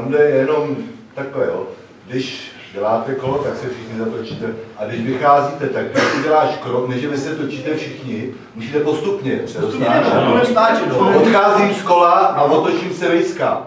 tam jde jenom takhle, jo. Když děláte kolo, tak se všichni zatočíte. A když vycházíte, tak když uděláš krok, než vy se točíte všichni, musíte postupně se dostat. Odcházím z kola a otočím se vejska.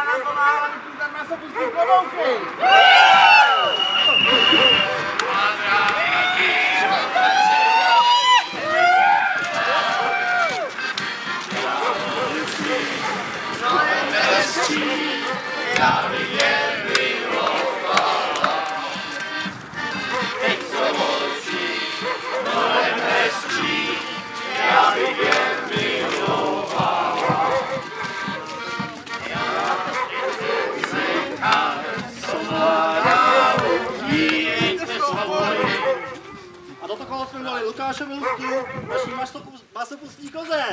kamarádce, která nám pomáhala vypínat masopustní klobouky. A toto kolo jsme dali Lukášovi Lustu, naší masopu- masopustní koze.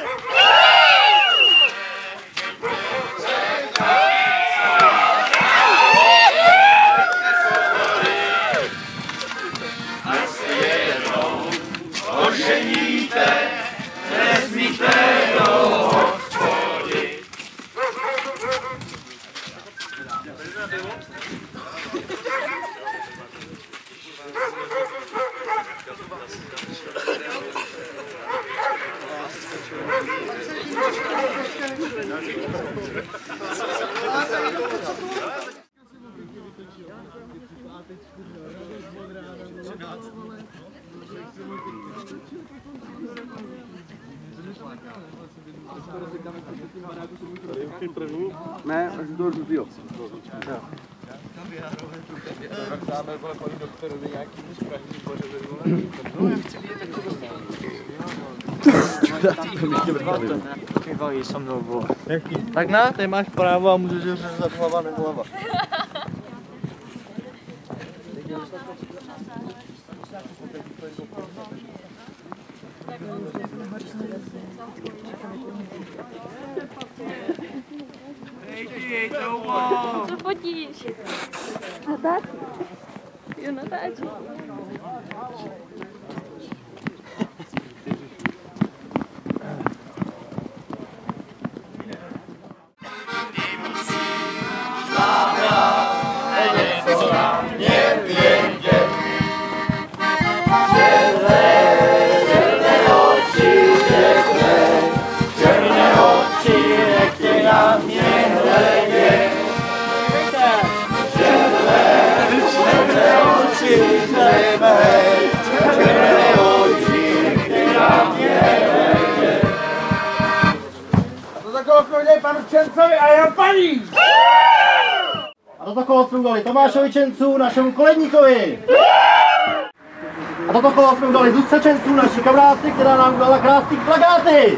Ne, až do žlutýho. Tak na, ty máš právo a můžeš řezat hlava nebo hlava. Co fotíš? Natáčí. Jo, natáčí. Panu Čencovi a jeho paní. A toto kolo jsme dali Tomášovi Čencu, našemu koledníkovi. A toto kolo jsme dali Zuzce Čencu, naší kamarádce, která nám dala krásný plakáty.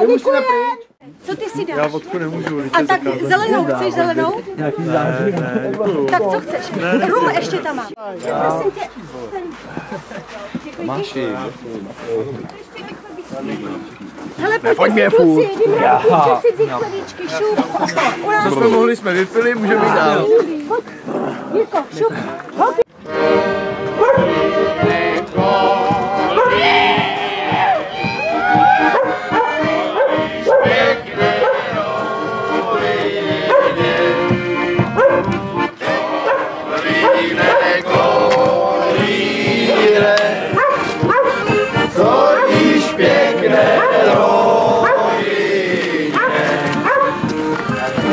A děkuji. Co ty si dáš? Já vodku nemůžu. A tak zelenou, chceš zelenou? Nějaký Tak co chceš? Rum ještě tam. Prosím tě. Děkuji. Máši. Hele, pojďte si kluci, si vzít šup. Nás jsme mohli, jsme vypili, můžeme jít dál. Jirko, šup,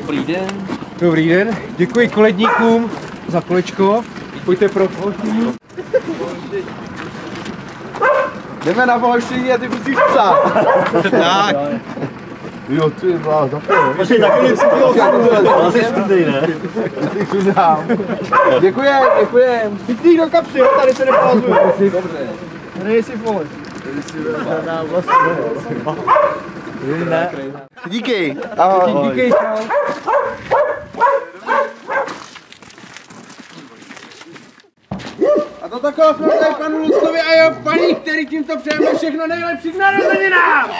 Dobrý den. Dobrý den, děkuji koledníkům za kolečko. Pojďte pro pohoštění. Jdeme na pohoštění a ty musíš psát. Tak. Jo, ty byla zapojil. Počkej, takový si bylo asi smrdej, ne? Děkuji, děkuji. Ty do kapsy, jo, tady se nepázuje. Dobře. Hrej si vole. Díky. Ahoj. Díky, čau. A to takové jsme panu Luckovi a jeho paní, který tímto přejeme všechno nejlepší k narozeninám!